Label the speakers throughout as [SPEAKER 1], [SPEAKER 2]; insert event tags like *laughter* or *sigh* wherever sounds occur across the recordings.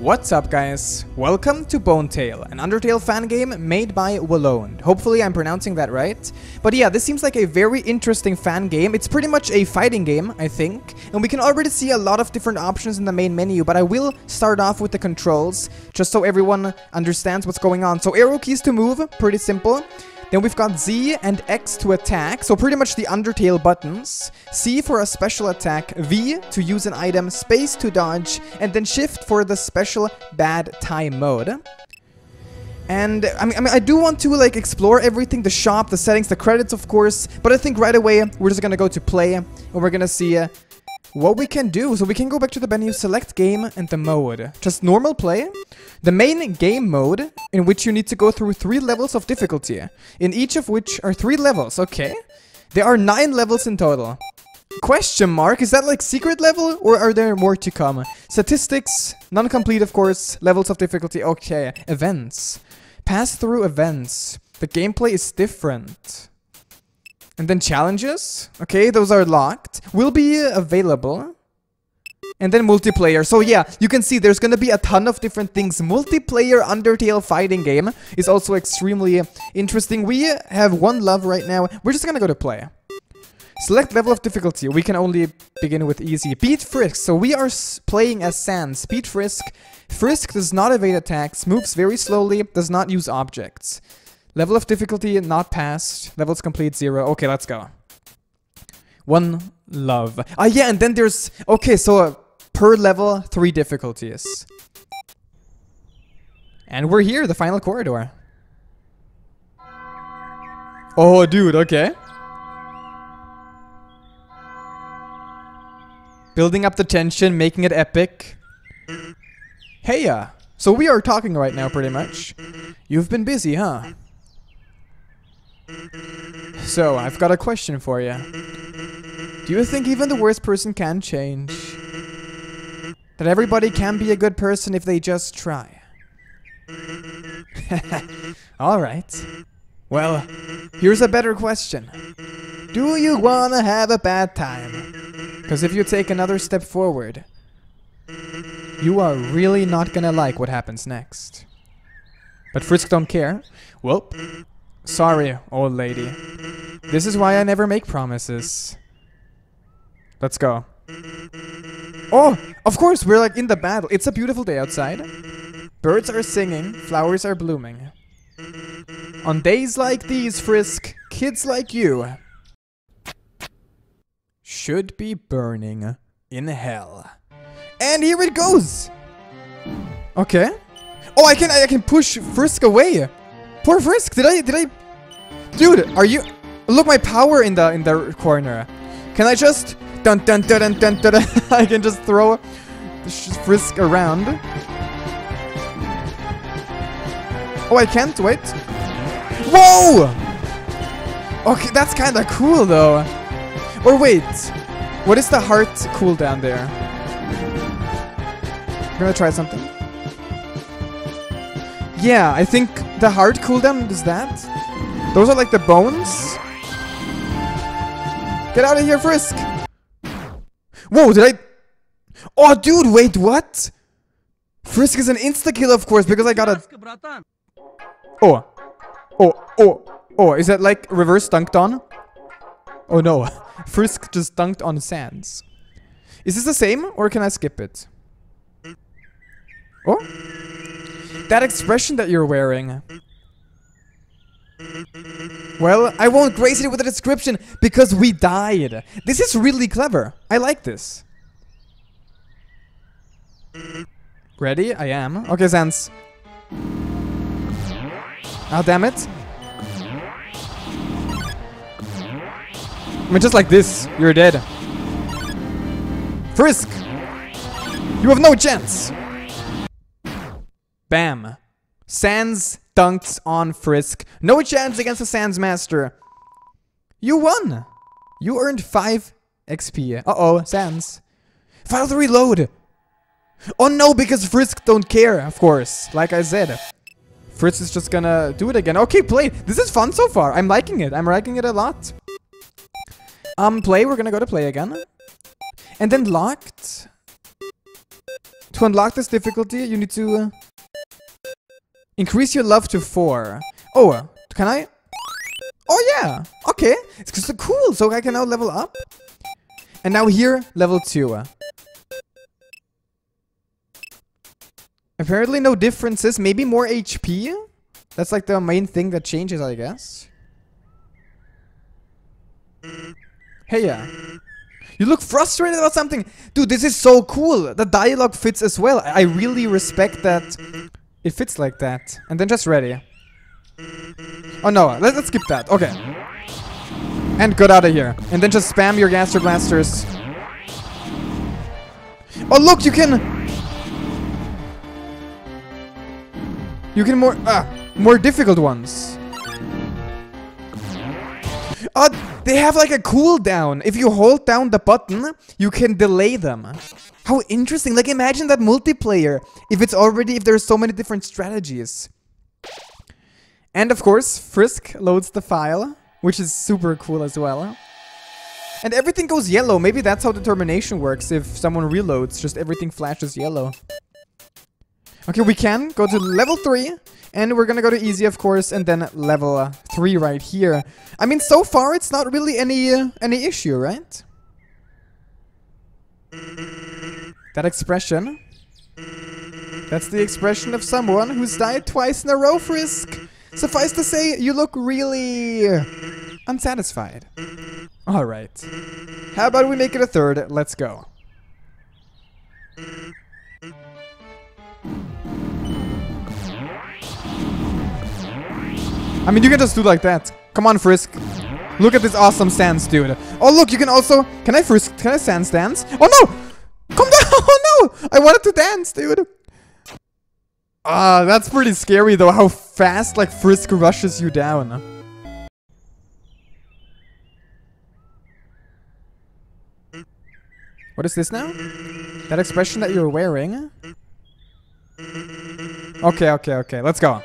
[SPEAKER 1] What's up guys? Welcome to Bonetale, an Undertale fan game made by Woloned. Hopefully I'm pronouncing that right. But yeah, this seems like a very interesting fan game. It's pretty much a fighting game, I think. And we can already see a lot of different options in the main menu, but I will start off with the controls, just so everyone understands what's going on. So arrow keys to move, pretty simple. Then we've got Z and X to attack, so pretty much the Undertale buttons. C for a special attack, V to use an item, space to dodge, and then shift for the special bad time mode. And I mean, I mean, I do want to like explore everything, the shop, the settings, the credits, of course. But I think right away we're just gonna go to play, and we're gonna see uh, what we can do. So we can go back to the menu, select game and the mode. Just normal play. The main game mode, in which you need to go through three levels of difficulty, in each of which are three levels, okay? There are nine levels in total. Question mark, is that like secret level or are there more to come? Statistics, non-complete of course, levels of difficulty, okay. Events, pass through events. The gameplay is different. And then challenges, okay, those are locked. Will be available. And then multiplayer. So yeah, you can see there's gonna be a ton of different things. Multiplayer Undertale fighting game is also extremely interesting. We have one love right now. We're just gonna go to play. Select level of difficulty. We can only begin with easy. Beat Frisk. So we are playing as Sans. Beat Frisk. Frisk does not evade attacks, moves very slowly, does not use objects. Level of difficulty not passed. Levels complete zero. Okay, let's go. One love. Ah, yeah, and then there's... Okay, so per level, three difficulties. And we're here, the final corridor. Oh, dude, okay. Building up the tension, making it epic. Hey, uh, so we are talking right now, pretty much. You've been busy, huh? So, I've got a question for you. Do you think even the worst person can change? That everybody can be a good person if they just try? *laughs* Alright. Well, here's a better question. Do you wanna have a bad time? Because if you take another step forward, you are really not gonna like what happens next. But Frisk don't care. Well, sorry, old lady. This is why I never make promises. Let's go. Oh, of course, we're like in the battle. It's a beautiful day outside. Birds are singing, flowers are blooming. On days like these, Frisk, kids like you should be burning in hell. And here it goes. Okay. Oh, I can I can push Frisk away. Poor Frisk. Did I did I Dude, are you Look my power in the in the corner. Can I just dun dun dun dun dun dun, dun. *laughs* I can just throw Frisk around. Oh, I can't wait. Whoa! Okay, that's kind of cool though. Or wait, what is the heart cooldown there? I'm gonna try something. Yeah, I think the heart cooldown is that. Those are like the bones. Get out of here, Frisk! Whoa, did I... Oh, dude, wait, what? Frisk is an insta-kill, of course, because I got a... Oh. Oh, oh, oh, is that like reverse dunked on? Oh no, *laughs* Frisk just dunked on Sans. Is this the same, or can I skip it? Oh? That expression that you're wearing. Well, I won't grace it with a description because we died. This is really clever. I like this. Ready? I am. Okay, Sans. Oh, damn it. I mean, just like this, you're dead. Frisk! You have no chance! Bam. Sans dunks on Frisk. No chance against the Sans Master. You won! You earned 5 XP. Uh-oh, Sans. File to reload! Oh no, because Frisk don't care, of course. Like I said. Frisk is just gonna do it again. Okay, play. This is fun so far. I'm liking it. I'm liking it a lot. Um, play. We're gonna go to play again. And then locked. To unlock this difficulty, you need to uh, increase your love to 4. Oh, can I? Oh yeah, okay. It's so cool, so I can now level up. And now here, level 2. Apparently no differences, maybe more HP? That's like the main thing that changes, I guess. Hey, yeah. You look frustrated about something. Dude, this is so cool. The dialogue fits as well. I really respect that it fits like that. And then just ready. Oh no, let, us skip that. Okay. And get out of here. And then just spam your Gaster Blasters. Oh look, you can... You can more... Ah, more difficult ones. They have like a cooldown. If you hold down the button, you can delay them. How interesting. Like imagine that multiplayer. If it's already, if there's so many different strategies. And of course, Frisk loads the file, which is super cool as well. And everything goes yellow. Maybe that's how determination works. If someone reloads, just everything flashes yellow. Okay, we can go to level 3. And we're gonna go to easy, of course, and then level uh, 3 right here. I mean, so far, it's not really any, uh, any issue, right? That expression. That's the expression of someone who's died twice in a row, Frisk. Suffice to say, you look really unsatisfied. Alright. How about we make it a third? Let's go. I mean, you can just do like that. Come on, Frisk. Look at this awesome stance, dude. Oh, look, you can also... Can I Frisk? Can I stance dance? Oh, no! Come *laughs* down! Oh, no! I wanted to dance, dude. Ah, that's pretty scary, though, how fast, like, Frisk rushes you down. What is this now? That expression that you're wearing? Okay, okay, okay. Let's go.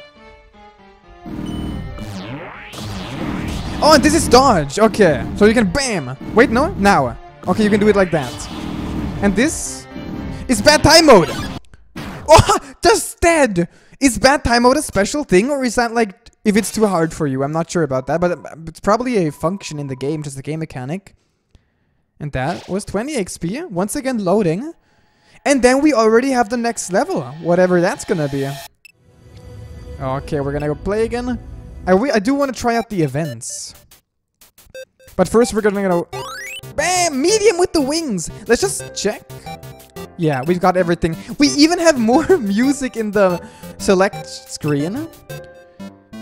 [SPEAKER 1] Oh, this is dodge. Okay. So you can bam. Wait, no? Now. Okay, you can do it like that. And this is bad time mode. *laughs* Oh, just dead. Is bad time mode a special thing or is that like if it's too hard for you? I'm not sure about that, but it's probably a function in the game, just a game mechanic. And that was 20 XP. Once again, loading. And then we already have the next level, whatever that's gonna be. Okay, we're gonna go play again. I, I do want to try out the events. But first we're gonna go... Bam! Medium with the wings! Let's just check. Yeah, we've got everything. We even have more *laughs* music in the select screen.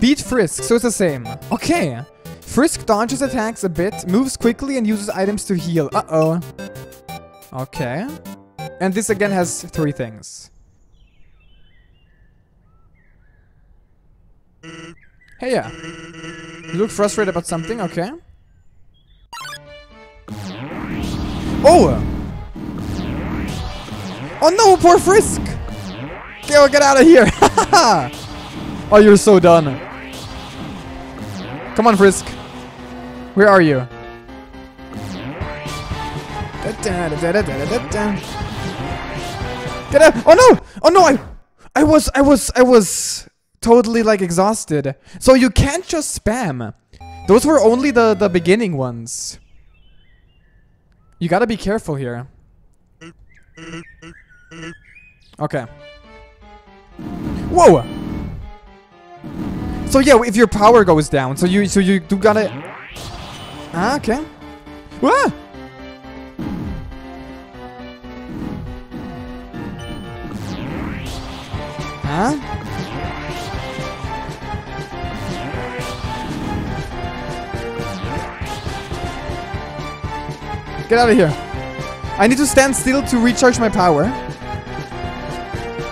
[SPEAKER 1] Beat Frisk, so it's the same. Okay. Frisk dodges attacks a bit, moves quickly, and uses items to heal. Uh-oh. Okay. And this again has three things. Hey, yeah. You look frustrated about something, okay. Oh! Oh no, poor Frisk! Go, get out of here! *laughs* oh, you're so done. Come on, Frisk. Where are you? Get! Oh no! Oh no! I, I was, I was, I was totally like exhausted. So you can't just spam. Those were only the, the beginning ones. You gotta be careful here. Okay. Whoa! So yeah, if your power goes down, so you so you do gotta. Ah, okay. What? Huh? Get out of here. I need to stand still to recharge my power.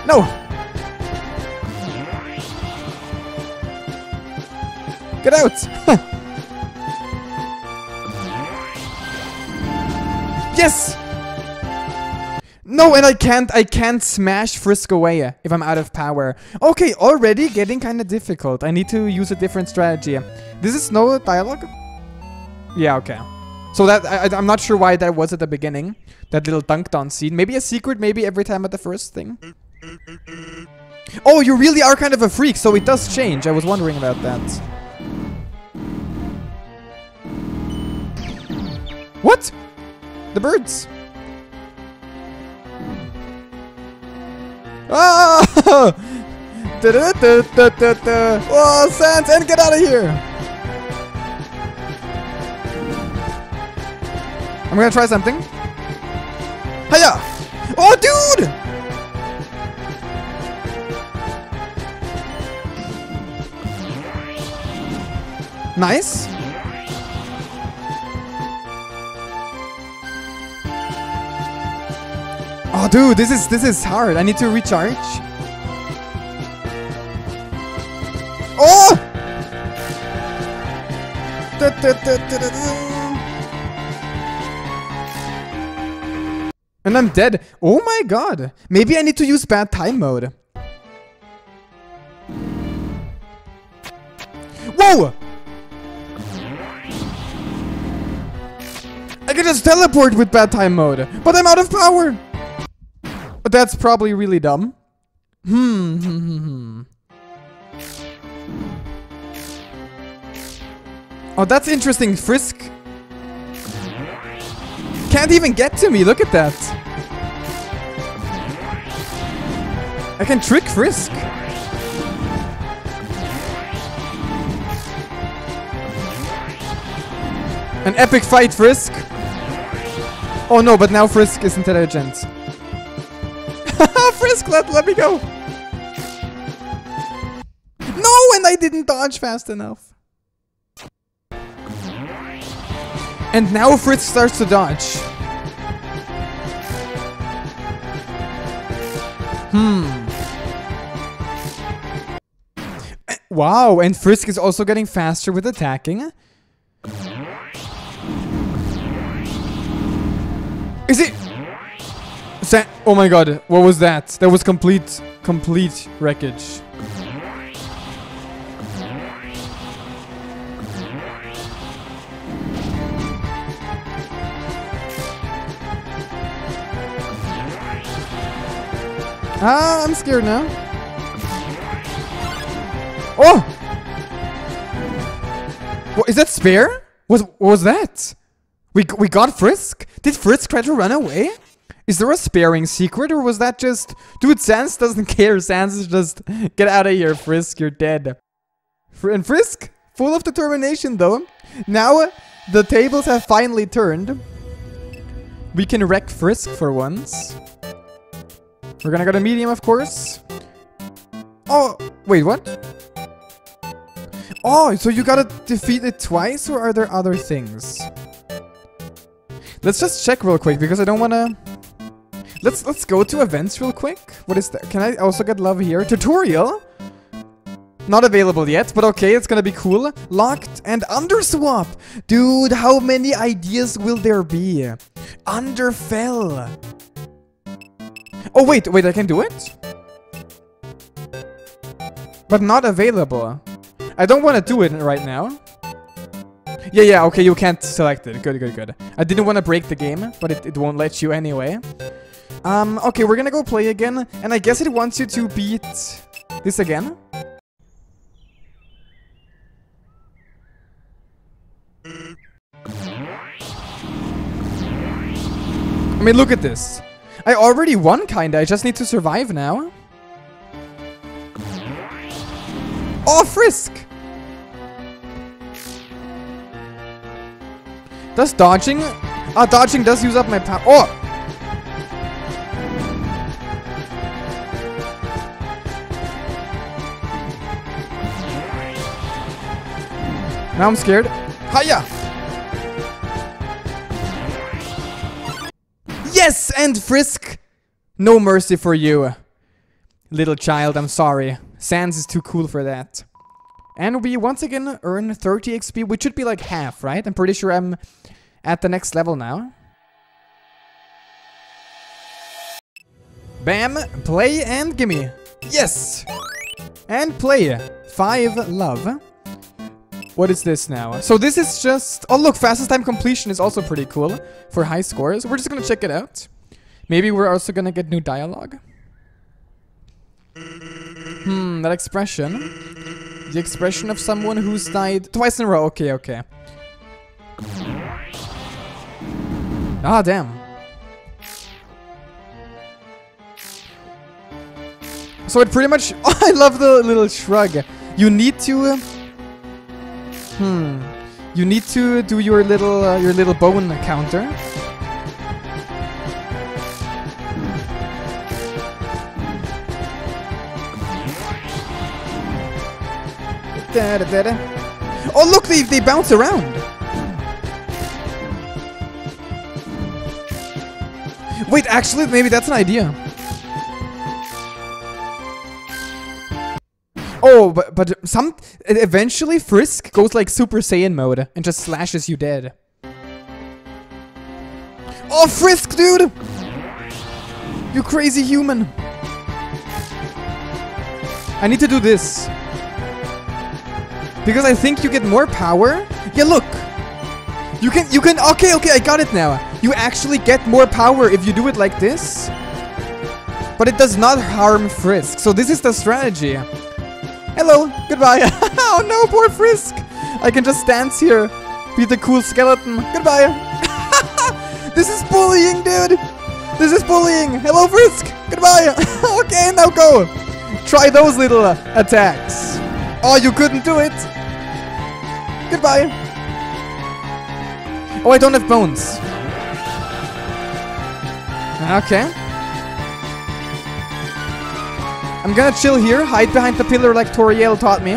[SPEAKER 1] No! Get out! *laughs* yes! No, and I can't, I can't smash Frisk away if I'm out of power. Okay, already getting kind of difficult. I need to use a different strategy. This is no dialogue? Yeah, okay. So that I, I'm not sure why that was at the beginning. That little dunked on scene. Maybe a secret, maybe every time at the first thing. Oh, you really are kind of a freak, so it does change. I was wondering about that. What? The birds. Ah! *laughs* Da-da-da-da-da-da. Oh, Sans, and get out of here! I'm gonna try something. Hiya! Oh, dude! Nice. Oh, dude, this is this is hard. I need to recharge. Oh! Da, da, da, And I'm dead. Oh my god. Maybe I need to use bad time mode. Whoa! I can just teleport with bad time mode, but I'm out of power. But that's probably really dumb. Hmm. hmm, hmm, hmm. Oh, that's interesting. Frisk can't even get to me. Look at that. I can trick Frisk. An epic fight, Frisk. Oh no, but now Frisk is intelligent. *laughs* Frisk, let, let me go. No, and I didn't dodge fast enough. And now Frisk starts to dodge. Hmm. Wow, and Frisk is also getting faster with attacking. Is it? Sa oh my god, what was that? That was complete, complete wreckage. Ah, I'm scared now. Oh! What, is that spare? What, what was that? We, we got Frisk? Did Frisk try to run away? Is there a sparing secret or was that just... Dude, Sans doesn't *laughs* care. Sans is just... Get out of here, Frisk. You're dead. Fr and Frisk? Full of determination, though. Now, the tables have finally turned. We can wreck Frisk for once. We're gonna go to medium, of course. Oh, wait, what? Oh, so you gotta defeat it twice, or are there other things? Let's just check real quick, because I don't wanna... Let's let's go to events real quick. What is that? Can I also get love here? Tutorial? Not available yet, but okay, it's gonna be cool. Locked and underswap. Dude, how many ideas will there be? Underfell. Oh, wait, wait, I can do it? But not available. I don't want to do it right now. Yeah, yeah, okay, you can't select it. Good, good, good. I didn't want to break the game, but it, it won't let you anyway. Um, okay, we're gonna go play again, and I guess it wants you to beat this again. I mean, look at this. I already won, kinda. I just need to survive now. Oh, Frisk! Does dodging... Ah, dodging does use up my power. Oh! Now I'm scared. Hiya! Yes! And Frisk! No mercy for you. Little child, I'm sorry. Sans is too cool for that. And we once again earn 30 XP, which should be like half, right? I'm pretty sure I'm at the next level now. Bam! Play and gimme. Yes! And play. Five love. What is this now? So this is just... Oh, look, fastest time completion is also pretty cool for high scores. We're just gonna check it out. Maybe we're also gonna get new dialogue. Hmm, that expression. The expression of someone who's died twice in a row. Okay, okay. Ah, damn. So it pretty much... Oh, *laughs* I love the little shrug. You need to... Hmm. You need to do your little uh, your little bone counter. Da, da, da, oh look, they, they bounce around. Wait, actually, maybe that's an idea. Oh, but but some eventually Frisk goes like Super Saiyan mode and just slashes you dead. Oh, Frisk, dude! You crazy human! I need to do this. Because I think you get more power. Yeah, look. You can, you can, okay, okay, I got it now. You actually get more power if you do it like this. But it does not harm Frisk. So this is the strategy. Hello, goodbye. *laughs* oh no, poor Frisk. I can just dance here. Be the cool skeleton. Goodbye. *laughs* this is bullying, dude. This is bullying. Hello, Frisk. Goodbye. *laughs* okay, now go. Try those little attacks. Oh, you couldn't do it. Goodbye. Oh, I don't have bones. Okay. I'm gonna chill here, hide behind the pillar like Toriel taught me.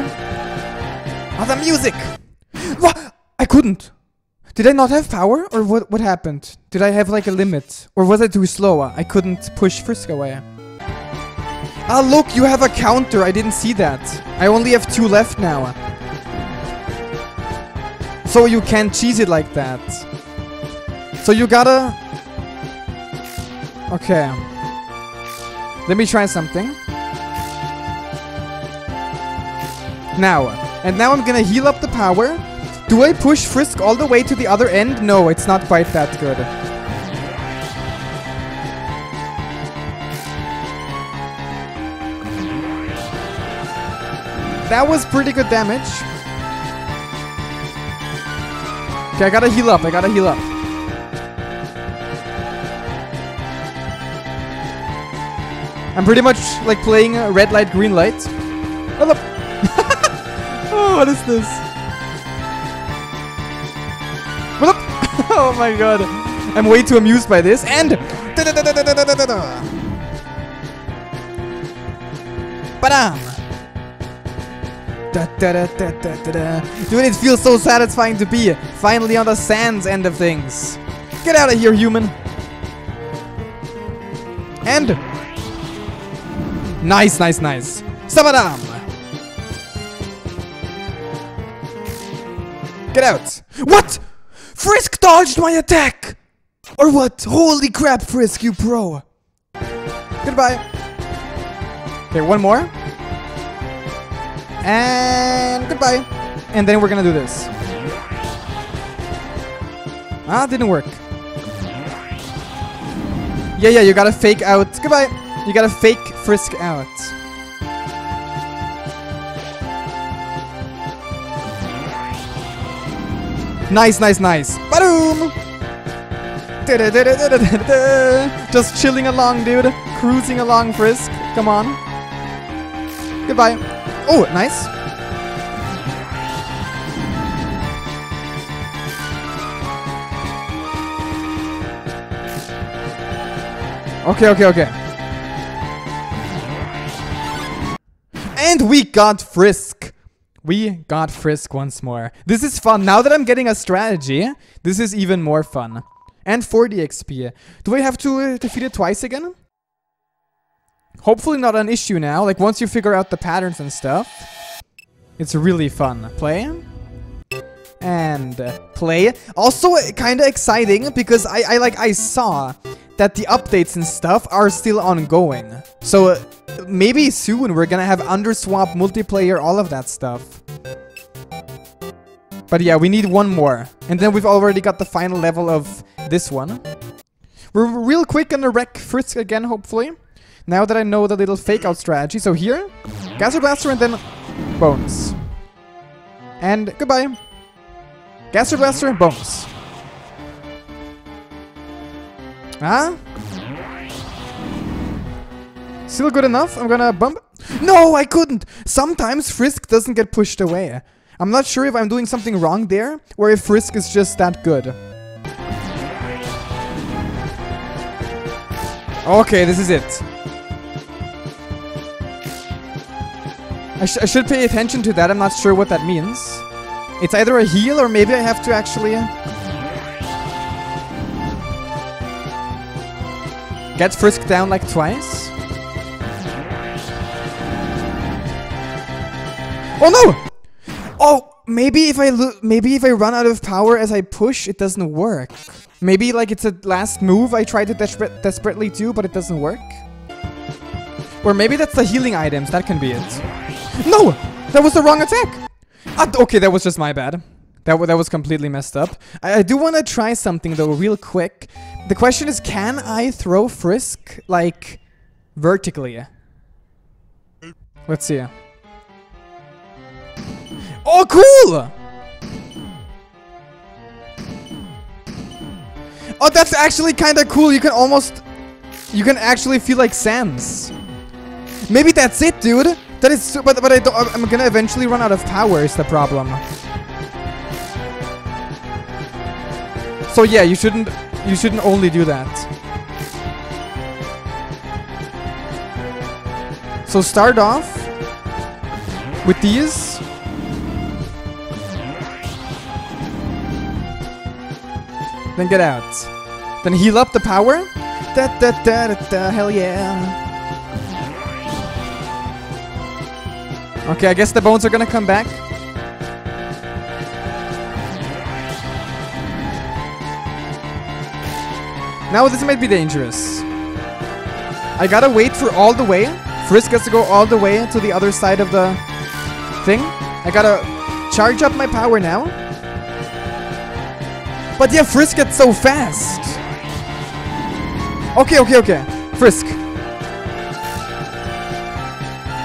[SPEAKER 1] The music! What? I couldn't. Did I not have power? Or what, what happened? Did I have like a limit? Or was I too slow? I couldn't push Frisk away. Ah, look, you have a counter. I didn't see that. I only have two left now. So you can't cheese it like that. So you gotta... Okay. Let me try something. Now. And now I'm gonna heal up the power. Do I push Frisk all the way to the other end? No, it's not quite that good. That was pretty good damage. Okay, I gotta heal up. I gotta heal up. I'm pretty much like playing red light, green light. Oh. Oh, what is this? What *laughs* oh my god. I'm way too amused by this. And... Badam! Da, da, da, da, da, da, da. Dude, it feels so satisfying to be finally on the Sans end of things. Get out of here, human. And... Nice, nice, nice. Sabadam! Get out. What? Frisk dodged my attack! Or what? Holy crap, Frisk, you pro. Goodbye. Okay, one more. And goodbye. And then we're gonna do this. Ah, didn't work. Yeah, yeah, you gotta fake out. Goodbye. You gotta fake Frisk out. Nice, nice, nice. Boom! Just chilling along, dude. Cruising along, Frisk. Come on. Goodbye. Oh, nice. Okay, okay, okay. And we got Frisk. We got Frisk once more. This is fun. Now that I'm getting a strategy, this is even more fun. And 40 XP. Do I have to uh, defeat it twice again? Hopefully not an issue now. Like once you figure out the patterns and stuff. It's really fun. Play. And play. Also uh, kind of exciting because I, I like I saw that the updates and stuff are still ongoing. So uh, maybe soon we're gonna have underswap multiplayer, all of that stuff. But yeah, we need one more. And then we've already got the final level of this one. We're real quick gonna wreck Frisk again, hopefully. Now that I know the little fake out strategy. So here, Gaster Blaster and then Bones. And goodbye. Gaster Blaster and Bones. Huh? Still good enough? I'm gonna bump. No, I couldn't! Sometimes Frisk doesn't get pushed away. I'm not sure if I'm doing something wrong there, or if Frisk is just that good. Okay, this is it. I, sh I should pay attention to that, I'm not sure what that means. It's either a heal or maybe I have to actually... Get Frisk down like twice? Oh no! Oh, maybe if I maybe if I run out of power as I push, it doesn't work. Maybe like it's a last move I try to desper desperately do, but it doesn't work. Or maybe that's the healing items. That can be it. No! That was the wrong attack! Ah, okay, that was just my bad. That, that was completely messed up. I, I do want to try something though real quick. The question is, can I throw Frisk, like, vertically? Let's see. Oh, cool! Oh, that's actually kind of cool. You can almost... You can actually feel like Sans. Maybe that's it, dude. That is... So, but, but I don't, I'm gonna eventually run out of power is the problem. So yeah, you shouldn't... You shouldn't only do that. So start off with these. Then get out. Then heal up the power. Da da da da da, hell yeah. Okay, I guess the bones are gonna come back. Now this might be dangerous. I gotta wait for all the way. Frisk has to go all the way to the other side of the thing. I gotta charge up my power now. But yeah, Frisk gets so fast. Okay, okay, okay. Frisk.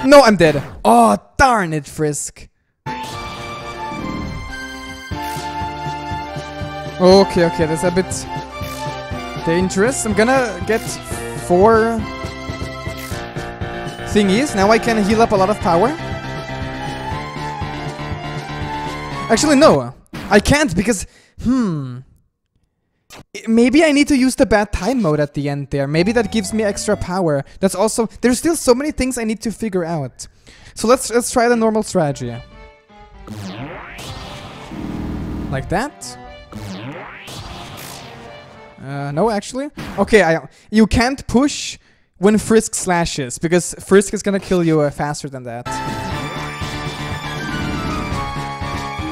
[SPEAKER 1] No, I'm dead. Oh, darn it, Frisk. Okay, okay, that's a bit dangerous. I'm gonna get four thingies. Now I can heal up a lot of power. Actually, no. I can't because Hmm. Maybe I need to use the bad time mode at the end there. Maybe that gives me extra power. That's also... There's still so many things I need to figure out. So let's, let's try the normal strategy. Like that. Uh, no, actually. Okay, I, you can't push when Frisk slashes, because Frisk is gonna kill you uh, faster than that.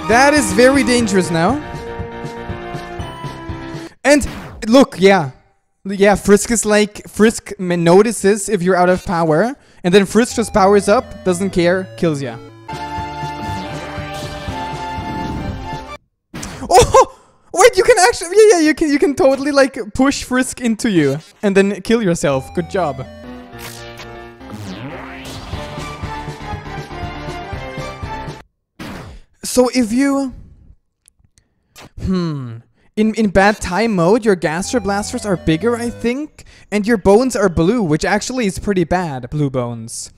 [SPEAKER 1] That is very dangerous now. And look, yeah. Yeah, Frisk is like, Frisk notices if you're out of power, and then Frisk just powers up, doesn't care, kills ya. *laughs* Oh! Wait, you can actually, yeah, yeah, you can, you can totally like push Frisk into you, and then kill yourself. Good job. So if you... Hmm... In, in bad time mode, your Gaster Blasters are bigger, I think, and your bones are blue, which actually is pretty bad, blue bones.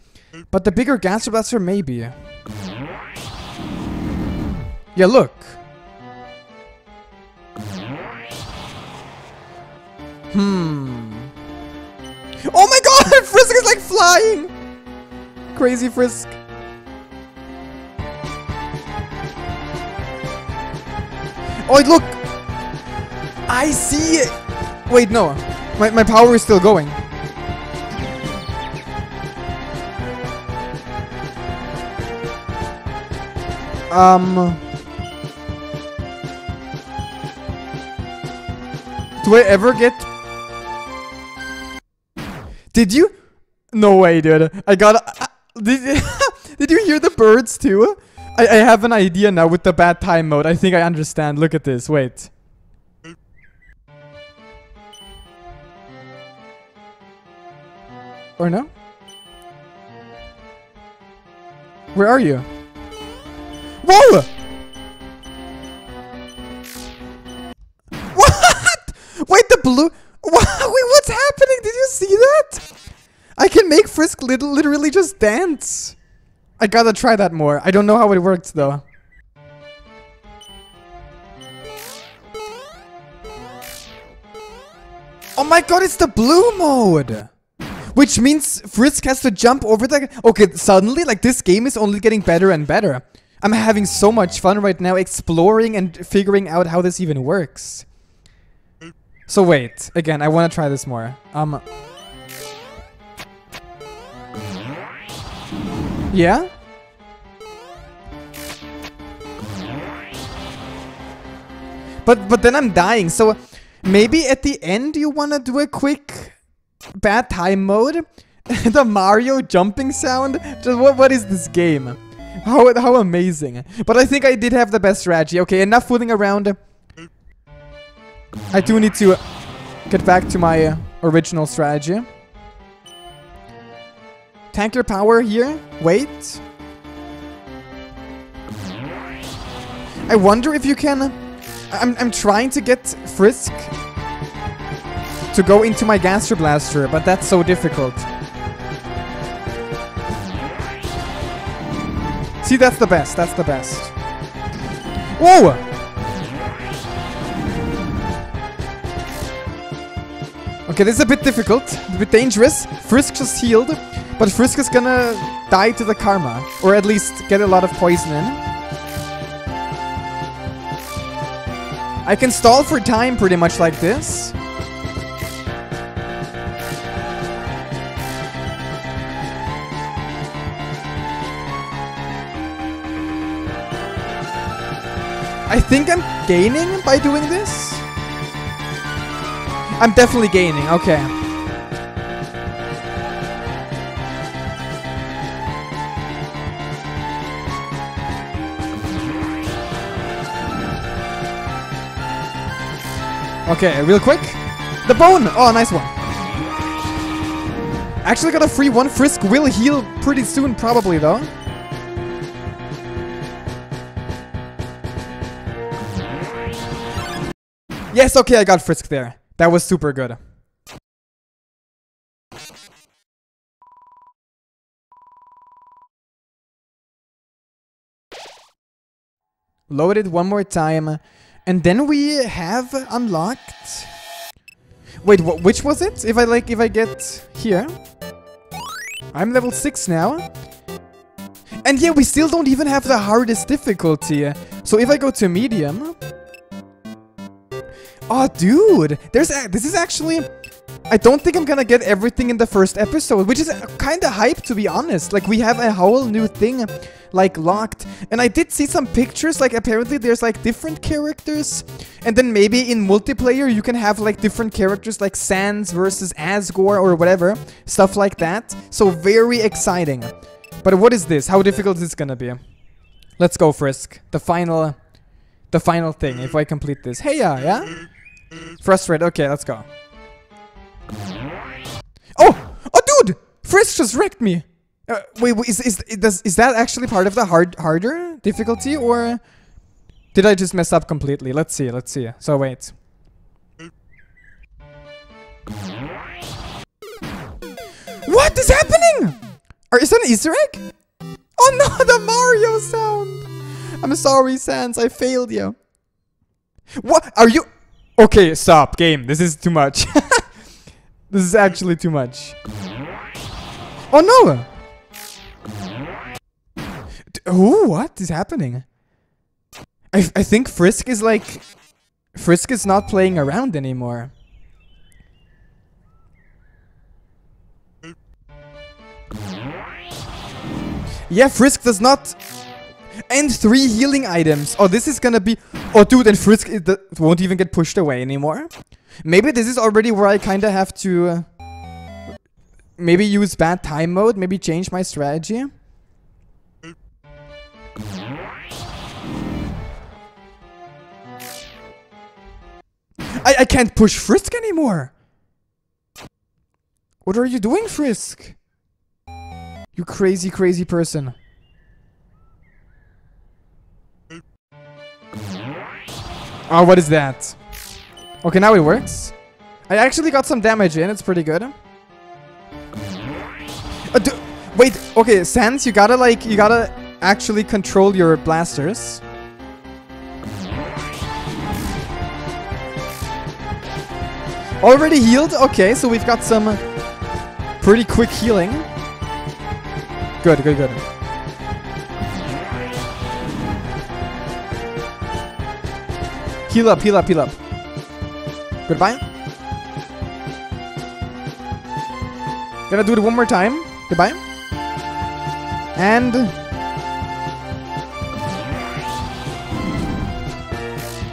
[SPEAKER 1] But the bigger Gaster Blaster, maybe. Yeah, look. Hmm. Oh my god! *laughs* Frisk is like flying! Crazy Frisk. Oh, look! I see it! Wait, no. My, my power is still going. Um... Do I ever get... Did you? No way, dude. I got... Uh, did, *laughs* did you hear the birds too? I, I have an idea now with the bad time mode. I think I understand. Look at this. Wait. Or no? Where are you? Whoa! What? Wait, the blue... What? *laughs* Wait, what's happening? Did you see that? I can make Frisk lit literally just dance. I gotta try that more. I don't know how it works though. Oh my god, it's the blue mode! Which means Frisk has to jump over the... Okay, suddenly, like, this game is only getting better and better. I'm having so much fun right now exploring and figuring out how this even works. So wait, again, I want to try this more. Um... Yeah? But but then I'm dying, so maybe at the end you wanna do a quick bad time mode? *laughs* the Mario jumping sound? Just what what is this game? How how amazing. But I think I did have the best strategy. Okay, enough fooling around. I do need to get back to my uh, original strategy. Tanker power here. Wait. I wonder if you can... I'm, I'm trying to get Frisk to go into my Gaster Blaster, but that's so difficult. See, that's the best. That's the best. Whoa! Okay, this is a bit difficult, a bit dangerous. Frisk just healed, but Frisk is gonna die to the karma, or at least get a lot of poison in. I can stall for time pretty much like this. Think I'm gaining by doing this. I'm definitely gaining, okay. Okay, real quick. The bone! Oh, nice one. Actually got a free one. Frisk will heal pretty soon, probably, though. Yes, okay, I got Frisk there. That was super good. Load it one more time. And then we have unlocked... Wait, wh which was it? If I like, if I get here. I'm level 6 now. And yeah, we still don't even have the hardest difficulty. So if I go to medium... Oh, dude! There's this is actually... I don't think I'm gonna get everything in the first episode, which is kind of hype to be honest. Like, we have a whole new thing, like, locked. And I did see some pictures, like, apparently there's, like, different characters. And then maybe in multiplayer you can have, like, different characters, like Sans versus Asgore or whatever. Stuff like that. So, very exciting. But what is this? How difficult is this gonna be? Let's go, Frisk. The final... The final thing, if I complete this. Hey, yeah, yeah? Frustrate. Okay, let's go. Oh! Oh, dude! Frisk just wrecked me! Uh, wait, wait, is, is, is, is that actually part of the hard harder difficulty, or... Did I just mess up completely? Let's see, let's see. So, wait. What is happening? Or is that an Easter egg? Oh no, *laughs* the Mario sound! I'm sorry, Sans, I failed you. What? Are you... Okay, stop, game. This is too much. *laughs* this is actually too much. Oh no! Ooh, what is happening? I, I think Frisk is like... Frisk is not playing around anymore. Yeah, Frisk does not and three healing items. Oh, this is gonna be... Oh, dude, and Frisk it, won't even get pushed away anymore. Maybe this is already where I kinda have to... Uh, maybe use bad time mode, maybe change my strategy. I, I can't push Frisk anymore! What are you doing, Frisk? You crazy, crazy person. Oh, what is that? Okay, now it works. I actually got some damage in. It's pretty good. Uh, wait, okay, Sans, you gotta, like, you gotta actually control your blasters. Already healed? Okay, so we've got some pretty quick healing. Good, good, good. Heal up, heal up, heal up. Goodbye. Gonna do it one more time. Goodbye. And...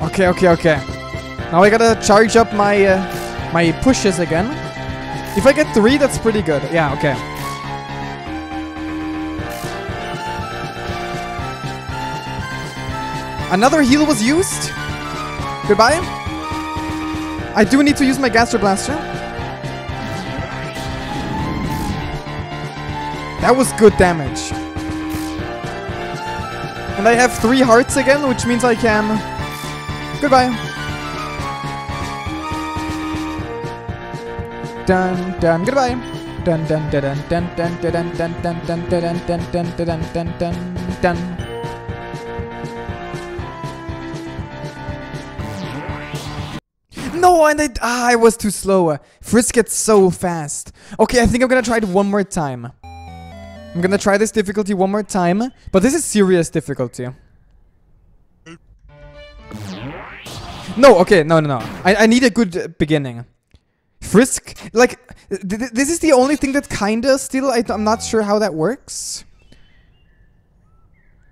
[SPEAKER 1] Okay, okay, okay. Now I gotta charge up my uh, my pushes again. If I get three, that's pretty good. Yeah, okay. Another heal was used. Goodbye. I do need to use my Gaster Blaster. That was good damage. And I have three hearts again, which means I can... Goodbye. Dun dun goodbye. Dun dun dun dun dun dun dun dun dun dun dun dun dun dun dun dun dun No, and I, ah, I was too slow. Frisk gets so fast. Okay, I think I'm gonna try it one more time. I'm gonna try this difficulty one more time, but this is serious difficulty. No, okay, no, no, no. I, I need a good beginning. Frisk, like, th this is the only thing that kinda still, I, I'm not sure how that works.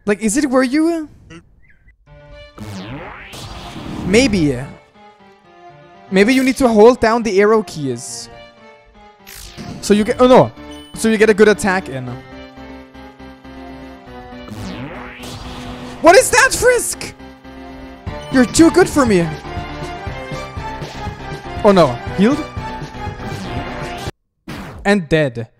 [SPEAKER 1] Like, is it where you... Maybe. Maybe you need to hold down the arrow keys. So you get... Oh, no. So you get a good attack in. What is that, Frisk? You're too good for me. Oh, no. Healed? And dead.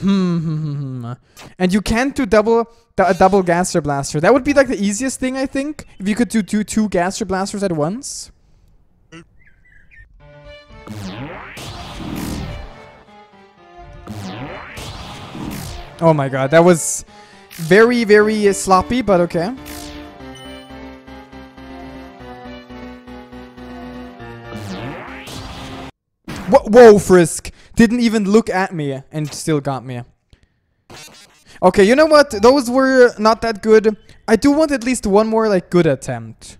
[SPEAKER 1] Hmm. *laughs* and you can't do double a double Gaster Blaster. That would be like the easiest thing, I think. If you could do two, two Gaster Blasters at once. Oh my god, that was very, very sloppy, but okay. Whoa, Frisk! Didn't even look at me and still got me. Okay, you know what? Those were not that good. I do want at least one more, like, good attempt.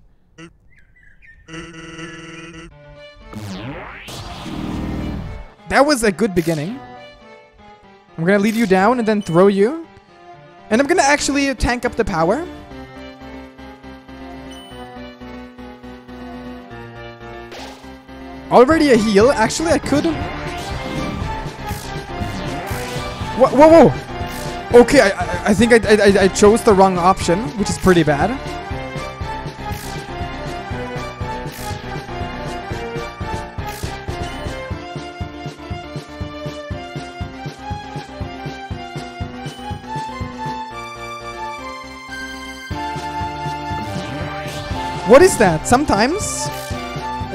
[SPEAKER 1] That was a good beginning. I'm gonna lead you down and then throw you. And I'm gonna actually tank up the power. Already a heal. Actually, I could... Whoa, whoa, whoa! Okay, I, I think I, I, I chose the wrong option, which is pretty bad. What is that? Sometimes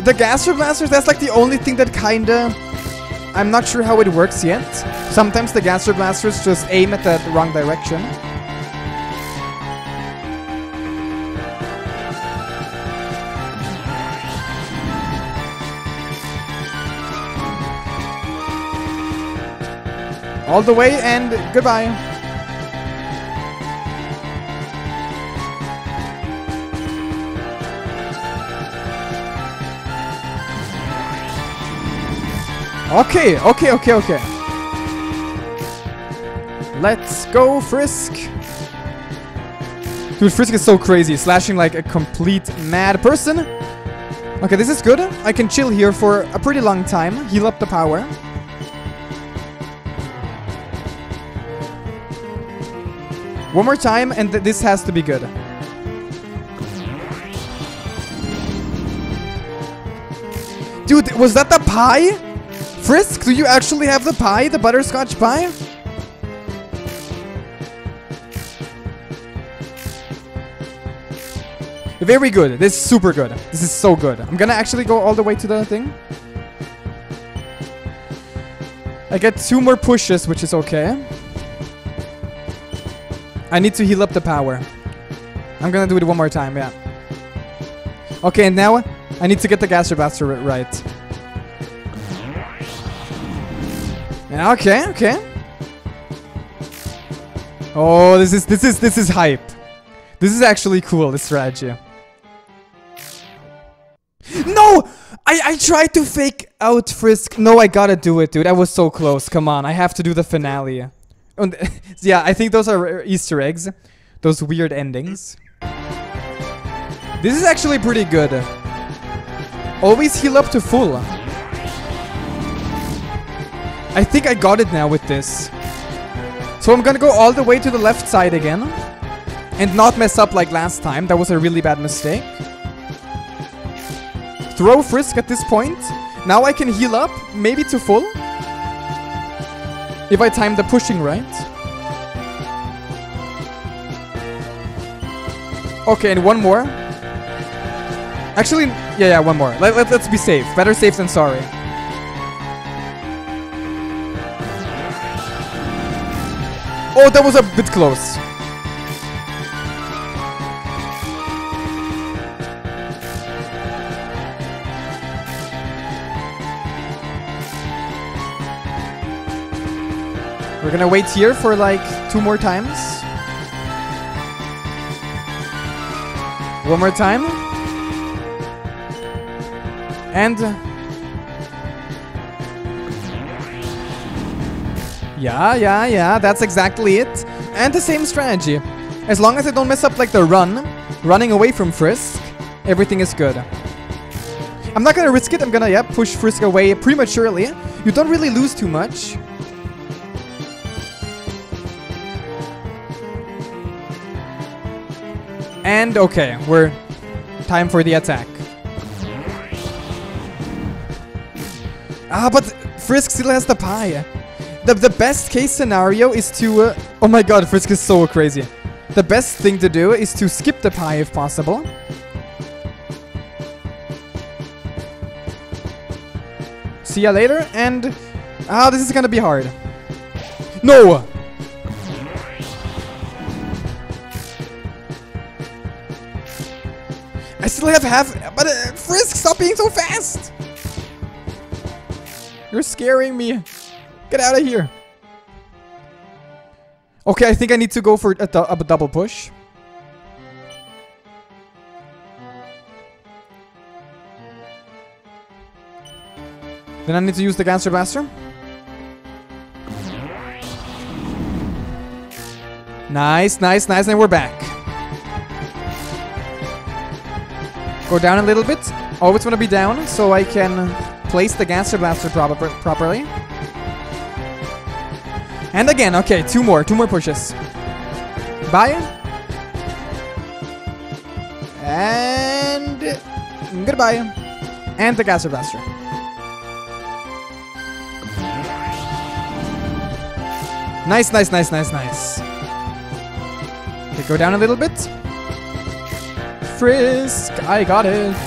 [SPEAKER 1] the Gaster Blasters, that's like the only thing that kinda... I'm not sure how it works yet. Sometimes the Gaster Blasters just aim at the wrong direction. All the way and goodbye. Okay, okay, okay, okay. Let's go, Frisk. Dude, Frisk is so crazy, slashing like a complete mad person. Okay, this is good. I can chill here for a pretty long time, heal up the power. One more time, and th this has to be good. Dude, was that the pie? Frisk, do you actually have the pie? The butterscotch pie? Very good. This is super good. This is so good. I'm gonna actually go all the way to the thing. I get two more pushes, which is okay. I need to heal up the power. I'm gonna do it one more time, yeah. Okay, and now I need to get the Gaster right. Okay, okay. Oh, this is this is this is hype. This is actually cool, this strategy. No! I, I tried to fake out Frisk. No, I gotta do it, dude. I was so close. Come on, I have to do the finale. *laughs* Yeah, I think those are Easter eggs. Those weird endings. This is actually pretty good. Always heal up to full. I think I got it now with this. So I'm gonna go all the way to the left side again. And not mess up like last time. That was a really bad mistake. Throw Frisk at this point. Now I can heal up, maybe to full. If I time the pushing right. Okay, and one more. Actually, yeah, yeah, one more. Let, let, let's be safe. Better safe than sorry. Oh, that was a bit close. We're gonna wait here for like two more times. One more time. And... Yeah, yeah, yeah, that's exactly it. And the same strategy. As long as I don't mess up like the run, running away from Frisk, everything is good. I'm not gonna risk it, I'm gonna, yeah, push Frisk away prematurely. You don't really lose too much. And okay, we're time for the attack. Ah, but Frisk still has the pie. The, the best case scenario is to... Uh, oh my god, Frisk is so crazy. The best thing to do is to skip the pie if possible. See ya later, and... Ah, this is gonna be hard. No! I still have half... But uh, Frisk, stop being so fast! You're scaring me. Get out of here. Okay, I think I need to go for a, a double push. Then I need to use the Gaster Blaster. Nice, nice, nice, and we're back. Go down a little bit. Always want to be down so I can place the Gaster Blaster proper properly. And again, okay, two more, two more pushes. Bye. And goodbye. And the Gaster Blaster. Nice, nice, nice, nice, nice. Okay, go down a little bit. Frisk, I got it.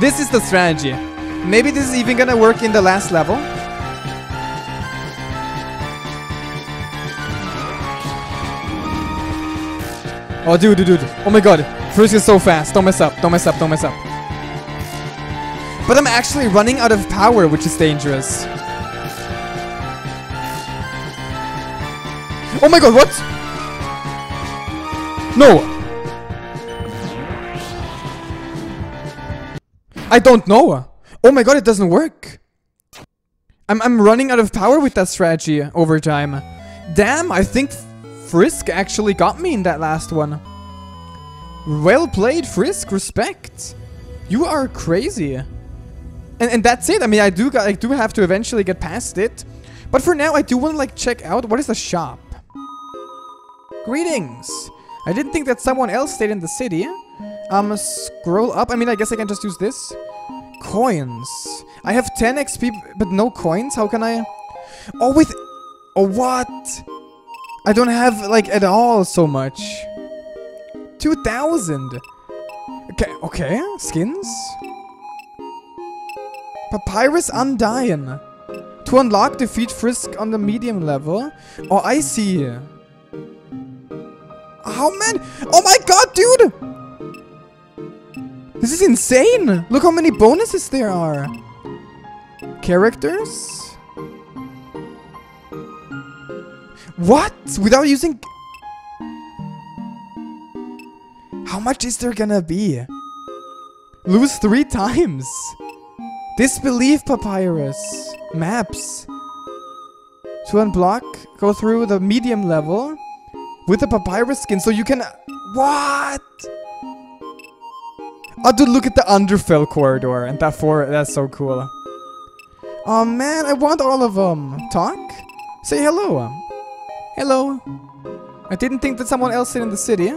[SPEAKER 1] This is the strategy. Maybe this is even gonna work in the last level. Oh, dude, dude, dude. Oh my god. Frisk is so fast. Don't mess up. Don't mess up. Don't mess up. But I'm actually running out of power, which is dangerous. Oh my god, what? No! I don't know. Oh my god, it doesn't work. I'm, I'm running out of power with that strategy over time. Damn, I think Frisk actually got me in that last one. Well played, Frisk. Respect. You are crazy. And, and that's it. I mean, I do I do have to eventually get past it. But for now, I do want to like check out what is the shop. Greetings. I didn't think that someone else stayed in the city. Um, scroll up. I mean, I guess I can just use this. Coins. I have 10 XP, but no coins? How can I... Oh, with... Oh, what? I don't have, like, at all so much. 2,000. Okay, okay. Skins. Papyrus Undying. To unlock, defeat Frisk on the medium level. Oh, I see. How many? Oh my god, dude! This is insane! Look how many bonuses there are. Characters? What? Without using... How much is there gonna be? Lose three times. Disbelief Papyrus. Maps. To unblock, go through the medium level with the Papyrus skin so you can... Uh, what? Oh, dude, look at the Underfell corridor and that for that's so cool. Oh man, I want all of them. Talk? Say hello. Hello. I didn't think that someone else in the city.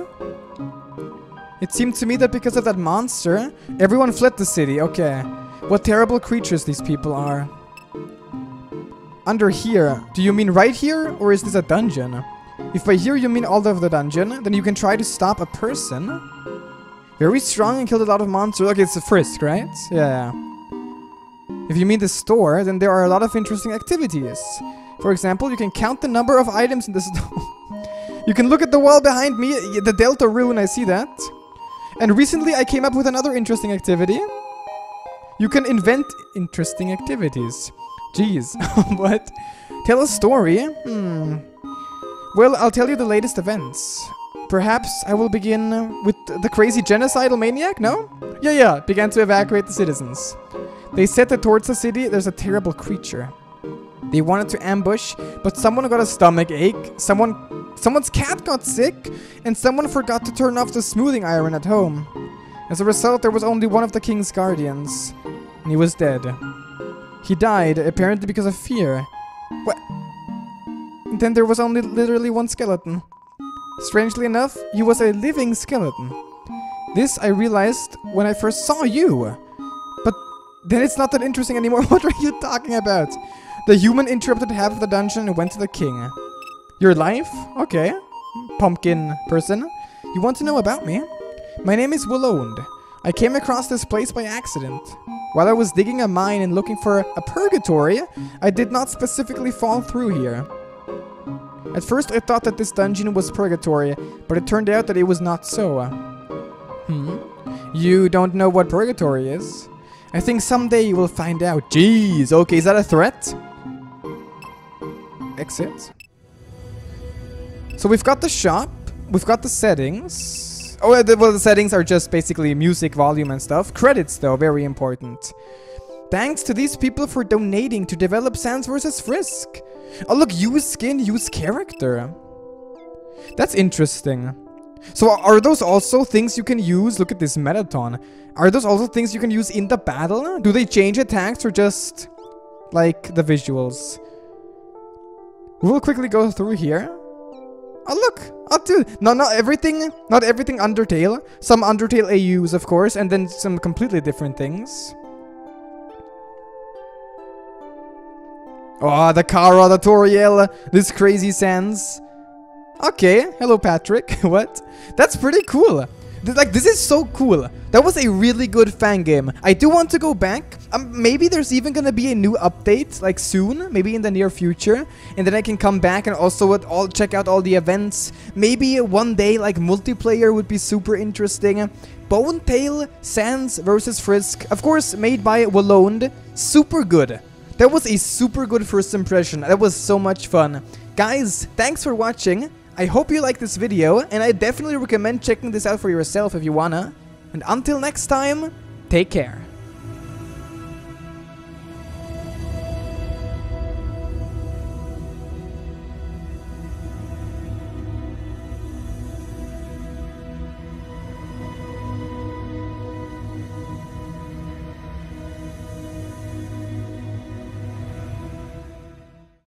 [SPEAKER 1] It seemed to me that because of that monster, everyone fled the city. Okay. What terrible creatures these people are. Under here. Do you mean right here? Or is this a dungeon? If by here you mean all of the dungeon, then you can try to stop a person. Very strong and killed a lot of monsters. Okay, it's a frisk, right? Yeah. If you mean the store, then there are a lot of interesting activities. For example, you can count the number of items in the *laughs* store. you can look at the wall behind me, the Delta Rune, I see that. And recently I came up with another interesting activity. You can invent interesting activities. Jeez, *laughs* what? Tell a story? Hmm. Well, I'll tell you the latest events. Perhaps I will begin uh, with the crazy genocidal maniac, no? Yeah, yeah, began to evacuate the citizens. They said that towards the city there's a terrible creature. They wanted to ambush, but someone got a stomach ache, someone someone's cat got sick, and someone forgot to turn off the smoothing iron at home. As a result, there was only one of the king's guardians, and he was dead. He died, apparently because of fear. What? Then there was only literally one skeleton. Strangely enough, he was a living skeleton. This I realized when I first saw you. But then it's not that interesting anymore. *laughs* What are you talking about? The human interrupted half of the dungeon and went to the king. Your life? Okay. Pumpkin person. You want to know about me? My name is Woloned. I came across this place by accident. While I was digging a mine and looking for a purgatory, I did not specifically fall through here. At first I thought that this dungeon was purgatory, but it turned out that it was not so. Hmm? You don't know what purgatory is? I think someday you will find out. Jeez, okay, is that a threat? Exit. So we've got the shop, we've got the settings. Oh, the, well, the settings are just basically music volume and stuff. Credits, though, very important. Thanks to these people for donating to develop Sans vs. Frisk. Oh, look, use skin, use character. That's interesting. So are those also things you can use? Look at this Mettaton. Are those also things you can use in the battle? Do they change attacks or just like the visuals? We'll quickly go through here. Oh look, oh dude, no, not everything, not everything Undertale. Some Undertale AUs, of course, and then some completely different things. Oh, the car the Toriel, This crazy Sans. Okay, hello Patrick. *laughs* what? That's pretty cool. Like, this is so cool. That was a really good fan game. I do want to go back. Um, maybe there's even gonna be a new update, like, soon. Maybe in the near future. And then I can come back and also all check out all the events. Maybe one day, like, multiplayer would be super interesting. Bonetale Sans versus Frisk. Of course, made by Woloned. Super good. That was a super good first impression. That was so much fun. Guys, thanks for watching. I hope you liked this video, and I definitely recommend checking this out for yourself if you wanna. And until next time, take care.